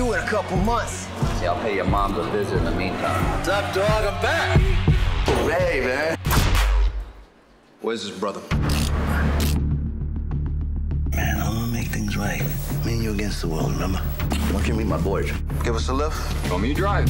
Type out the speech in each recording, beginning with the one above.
due in a couple months. See, I'll pay your mom a visit in the meantime. What's up, dog? I'm back. Hey, man. Where's his brother? Man, I'm gonna make things right. Me and you against the world, remember? Why don't you meet my boys? Give us a lift. Show me you drive.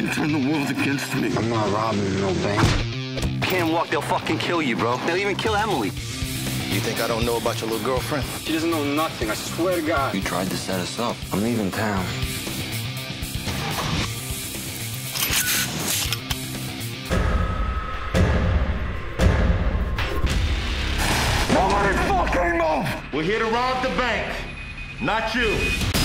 Family. Fucking turn the world against me. I'm not robbing no bank. Can't walk, they'll fucking kill you, bro. They'll even kill Emily. You think I don't know about your little girlfriend? She doesn't know nothing, I swear to God. You tried to set us up. I'm leaving town. Nobody fucking move! We're here to rob the bank, not you.「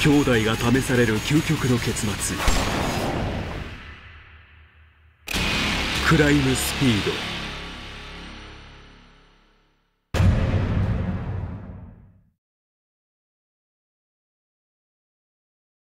兄弟が試される究極の結末」「クライムスピード」